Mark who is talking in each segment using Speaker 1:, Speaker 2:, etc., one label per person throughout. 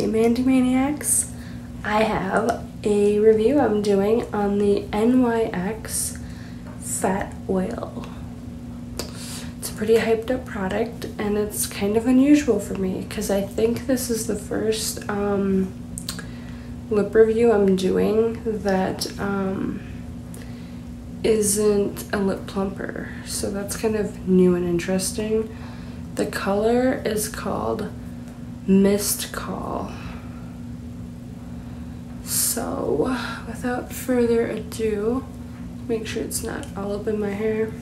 Speaker 1: Hey Mandi Maniacs, I have a review I'm doing on the NYX Fat Oil. It's a pretty hyped up product and it's kind of unusual for me because I think this is the first um, lip review I'm doing that um, not a lip plumper. So that's kind of new and interesting. The color is called Missed Call. So, without further ado, make sure it's not all up in my hair.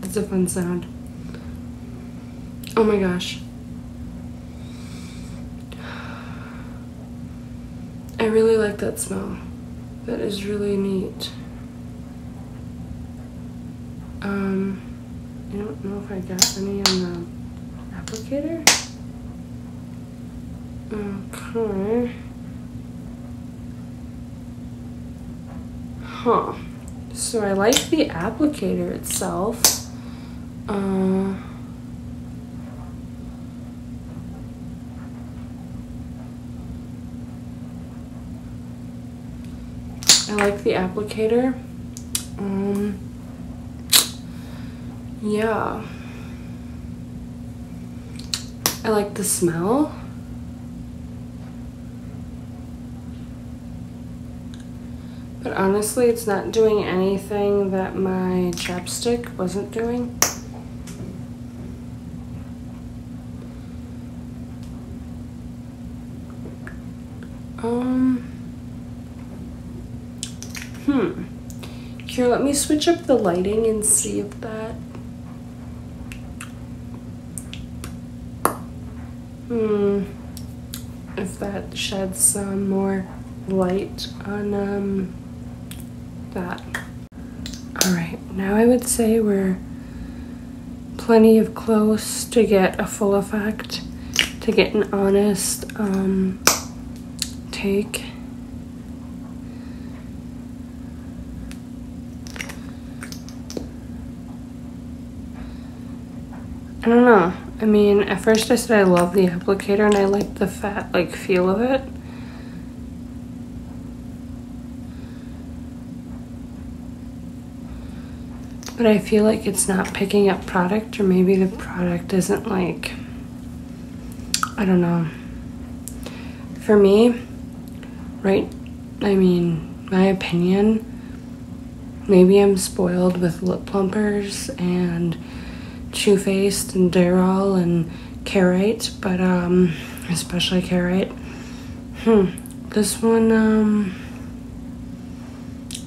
Speaker 1: That's a fun sound. Oh my gosh. I really like that smell. That is really neat. Um, I don't know if I got any on the applicator. Okay. Huh. So I like the applicator itself. Uh, I like the applicator. Um, yeah. I like the smell. But honestly, it's not doing anything that my chapstick wasn't doing. Um, hmm. Here, let me switch up the lighting and see if that Hmm. If that sheds some more light on um, that. All right, now I would say we're plenty of close to get a full effect, to get an honest um, take. I don't know. I mean, at first I said I love the applicator and I like the fat like feel of it. But I feel like it's not picking up product or maybe the product isn't like I don't know. For me, right, I mean, my opinion, maybe I'm spoiled with lip plumpers and Too Faced and Daryl and Carite, but um, especially Carite. Hmm, this one um,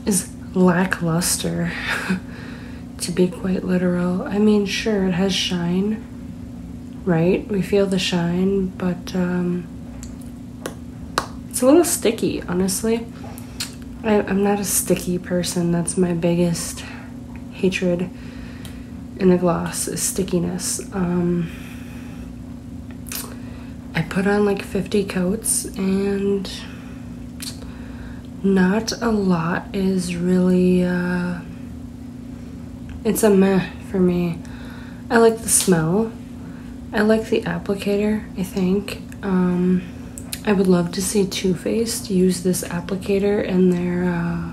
Speaker 1: is lackluster, to be quite literal. I mean, sure, it has shine, right? We feel the shine, but um, it's a little sticky, honestly. I, I'm not a sticky person. That's my biggest hatred in the gloss is stickiness. Um, I put on like 50 coats and not a lot is really, uh, it's a meh for me. I like the smell. I like the applicator, I think. Um, I would love to see Too Faced use this applicator in their uh,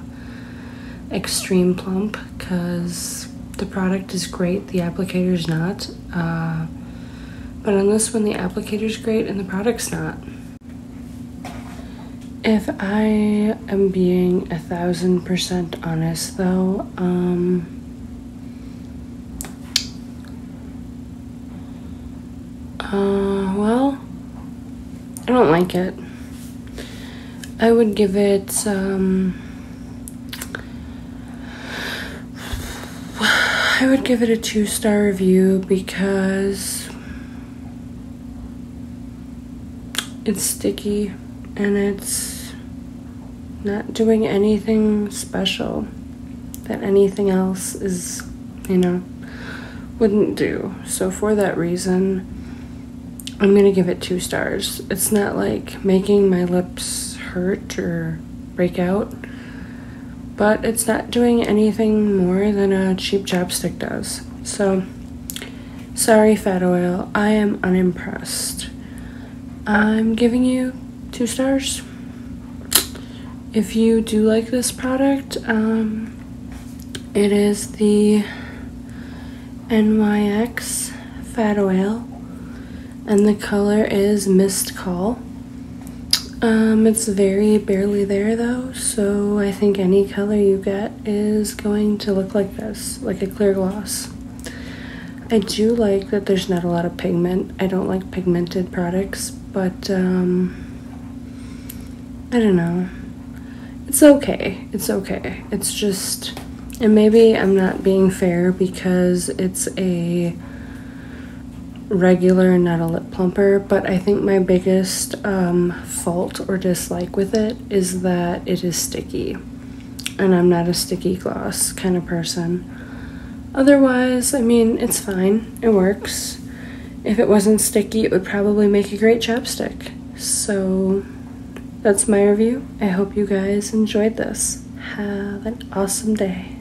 Speaker 1: Extreme Plump because the product is great, the applicator is not. Uh, but on this one, the applicator is great and the product's not. If I am being a thousand percent honest, though, um, uh, well, I don't like it. I would give it, um, I would give it a two star review because it's sticky and it's not doing anything special that anything else is, you know, wouldn't do. So, for that reason, I'm gonna give it two stars. It's not like making my lips hurt or break out but it's not doing anything more than a cheap chapstick does. So, Sorry, Fat Oil, I am unimpressed. I'm giving you two stars. If you do like this product, um, it is the NYX Fat Oil, and the color is Missed Call. Um, it's very barely there though, so I think any color you get is going to look like this, like a clear gloss. I do like that there's not a lot of pigment. I don't like pigmented products, but um, I don't know. It's okay. It's okay. It's just, and maybe I'm not being fair because it's a regular, not a lip plumper, but I think my biggest um, fault or dislike with it is that it is sticky. And I'm not a sticky gloss kind of person. Otherwise, I mean, it's fine. It works. If it wasn't sticky, it would probably make a great chapstick. So, that's my review. I hope you guys enjoyed this. Have an awesome day.